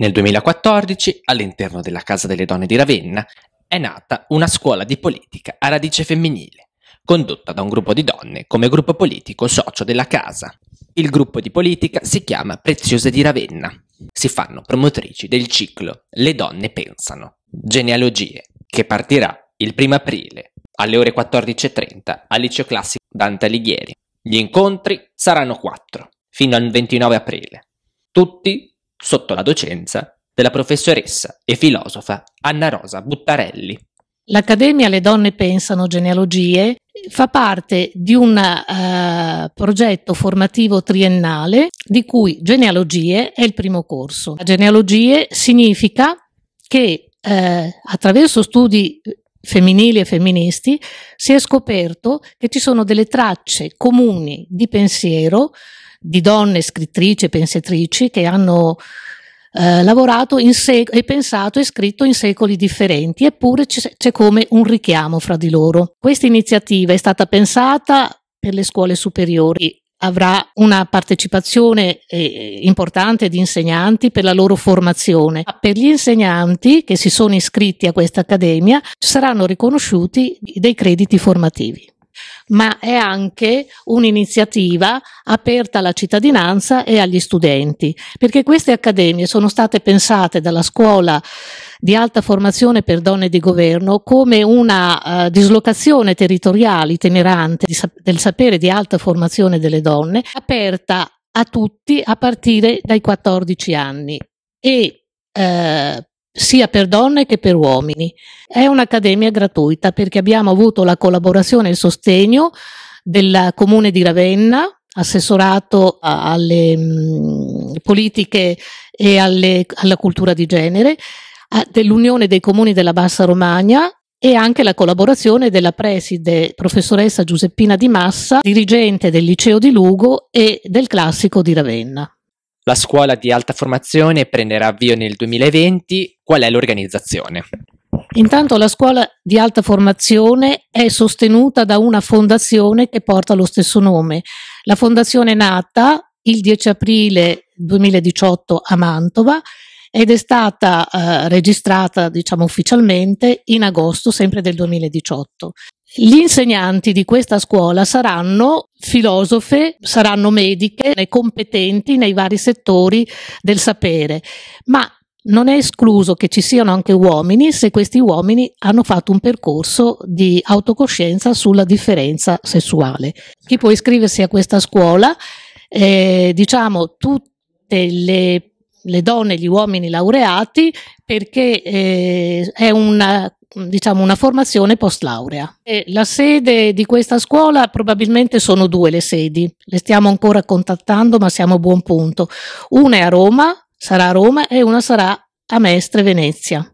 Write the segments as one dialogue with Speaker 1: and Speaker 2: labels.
Speaker 1: Nel 2014, all'interno della Casa delle Donne di Ravenna, è nata una scuola di politica a radice femminile, condotta da un gruppo di donne come gruppo politico socio della casa. Il gruppo di politica si chiama Preziose di Ravenna. Si fanno promotrici del ciclo Le donne pensano, genealogie, che partirà il 1 aprile alle ore 14.30 al liceo classico Dante Alighieri. Gli incontri saranno quattro, fino al 29 aprile. Tutti sotto la docenza della professoressa e filosofa Anna Rosa Buttarelli.
Speaker 2: L'Accademia Le Donne Pensano Genealogie fa parte di un uh, progetto formativo triennale di cui Genealogie è il primo corso. Genealogie significa che uh, attraverso studi femminili e femministi si è scoperto che ci sono delle tracce comuni di pensiero di donne scrittrici e pensatrici che hanno eh, lavorato sec- e pensato e scritto in secoli differenti, eppure c- c'è come un richiamo fra di loro. Questa iniziativa è stata pensata per le scuole superiori avrà una partecipazione eh, importante di insegnanti per la loro formazione. Per gli insegnanti che si sono iscritti a questa accademia saranno riconosciuti dei crediti formativi ma è anche un'iniziativa aperta alla cittadinanza e agli studenti, perché queste accademie sono state pensate dalla scuola di alta formazione per donne di governo come una uh, dislocazione territoriale itinerante del sapere di alta formazione delle donne, aperta a tutti a partire dai 14 anni. E uh, sia per donne che per uomini. È un'accademia gratuita perché abbiamo avuto la collaborazione e il sostegno del comune di Ravenna, assessorato alle politiche e alle, alla cultura di genere, dell'Unione dei Comuni della Bassa Romagna e anche la collaborazione della preside professoressa Giuseppina Di Massa, dirigente del liceo di Lugo e del classico di Ravenna.
Speaker 1: La scuola di alta formazione prenderà avvio nel 2020. Qual è l'organizzazione?
Speaker 2: Intanto la scuola di alta formazione è sostenuta da una fondazione che porta lo stesso nome. La fondazione è nata il 10 aprile 2018 a Mantova ed è stata eh, registrata diciamo ufficialmente in agosto sempre del 2018. Gli insegnanti di questa scuola saranno filosofe, saranno mediche competenti nei vari settori del sapere, ma non è escluso che ci siano anche uomini se questi uomini hanno fatto un percorso di autocoscienza sulla differenza sessuale. Chi può iscriversi a questa scuola, eh, diciamo tutte le, le donne e gli uomini laureati, perché eh, è una diciamo una formazione post laurea. E la sede di questa scuola probabilmente sono due le sedi, le stiamo ancora contattando ma siamo a buon punto. Una è a Roma, sarà a Roma e una sarà a Mestre Venezia.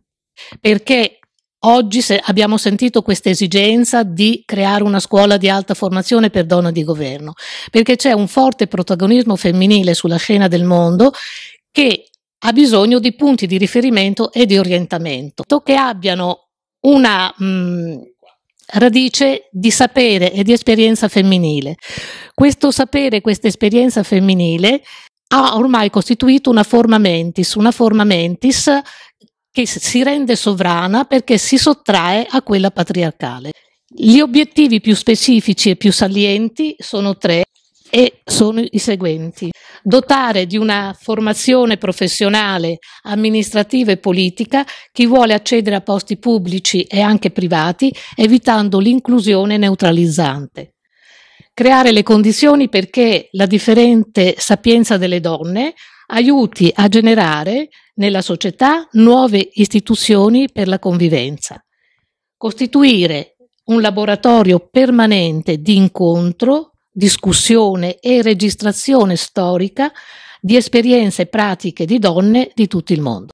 Speaker 2: Perché oggi se abbiamo sentito questa esigenza di creare una scuola di alta formazione per donne di governo, perché c'è un forte protagonismo femminile sulla scena del mondo che ha bisogno di punti di riferimento e di orientamento che abbiano una mh, radice di sapere e di esperienza femminile. Questo sapere, questa esperienza femminile ha ormai costituito una forma mentis, una forma mentis che si rende sovrana perché si sottrae a quella patriarcale. Gli obiettivi più specifici e più salienti sono tre e sono i seguenti. Dotare di una formazione professionale, amministrativa e politica chi vuole accedere a posti pubblici e anche privati, evitando l'inclusione neutralizzante. Creare le condizioni perché la differente sapienza delle donne aiuti a generare nella società nuove istituzioni per la convivenza. Costituire un laboratorio permanente di incontro, discussione e registrazione storica di esperienze pratiche di donne di tutto il mondo.